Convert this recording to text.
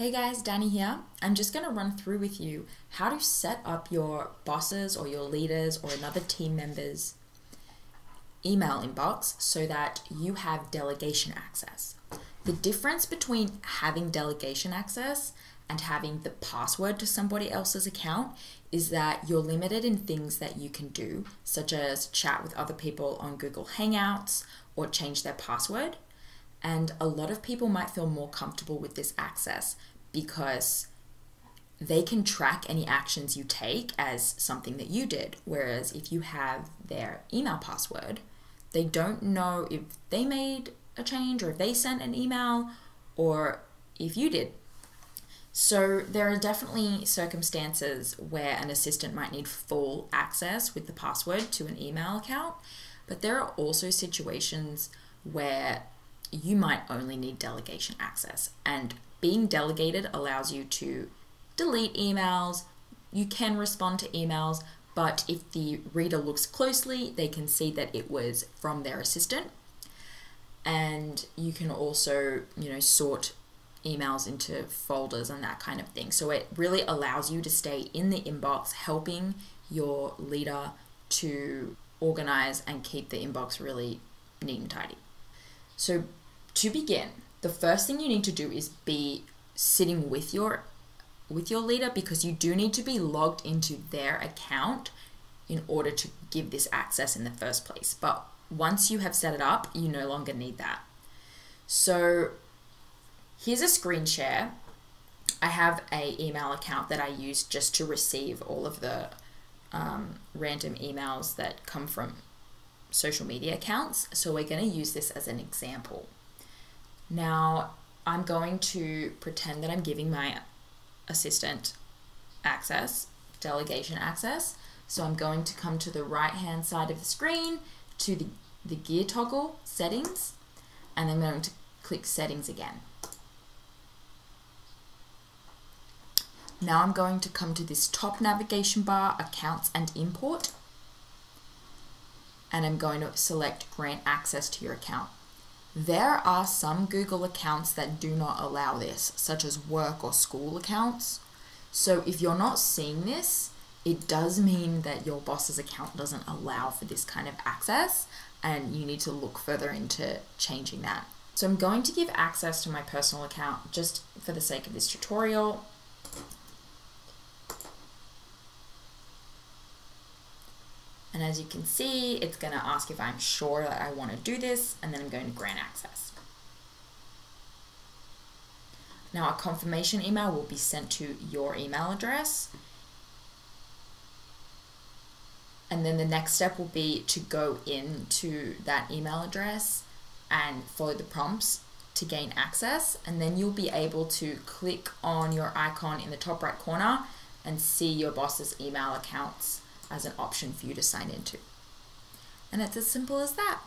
Hey guys, Dani here. I'm just going to run through with you how to set up your bosses or your leaders or another team member's email inbox so that you have delegation access. The difference between having delegation access and having the password to somebody else's account is that you're limited in things that you can do, such as chat with other people on Google Hangouts or change their password. And a lot of people might feel more comfortable with this access because they can track any actions you take as something that you did. Whereas if you have their email password, they don't know if they made a change or if they sent an email or if you did. So there are definitely circumstances where an assistant might need full access with the password to an email account, but there are also situations where you might only need delegation access. And being delegated allows you to delete emails, you can respond to emails, but if the reader looks closely, they can see that it was from their assistant. And you can also, you know, sort emails into folders and that kind of thing. So it really allows you to stay in the inbox, helping your leader to organize and keep the inbox really neat and tidy. So to begin, the first thing you need to do is be sitting with your with your leader because you do need to be logged into their account in order to give this access in the first place. But once you have set it up, you no longer need that. So here's a screen share. I have a email account that I use just to receive all of the um, random emails that come from social media accounts. So we're going to use this as an example. Now, I'm going to pretend that I'm giving my assistant access, delegation access. So I'm going to come to the right hand side of the screen to the, the gear toggle settings, and I'm going to click settings again. Now I'm going to come to this top navigation bar, accounts and import, and I'm going to select grant access to your account. There are some Google accounts that do not allow this, such as work or school accounts. So if you're not seeing this, it does mean that your boss's account doesn't allow for this kind of access and you need to look further into changing that. So I'm going to give access to my personal account just for the sake of this tutorial. And as you can see, it's going to ask if I'm sure that I want to do this, and then I'm going to grant access. Now a confirmation email will be sent to your email address. And then the next step will be to go into that email address and follow the prompts to gain access. And then you'll be able to click on your icon in the top right corner and see your boss's email accounts as an option for you to sign into. And it's as simple as that.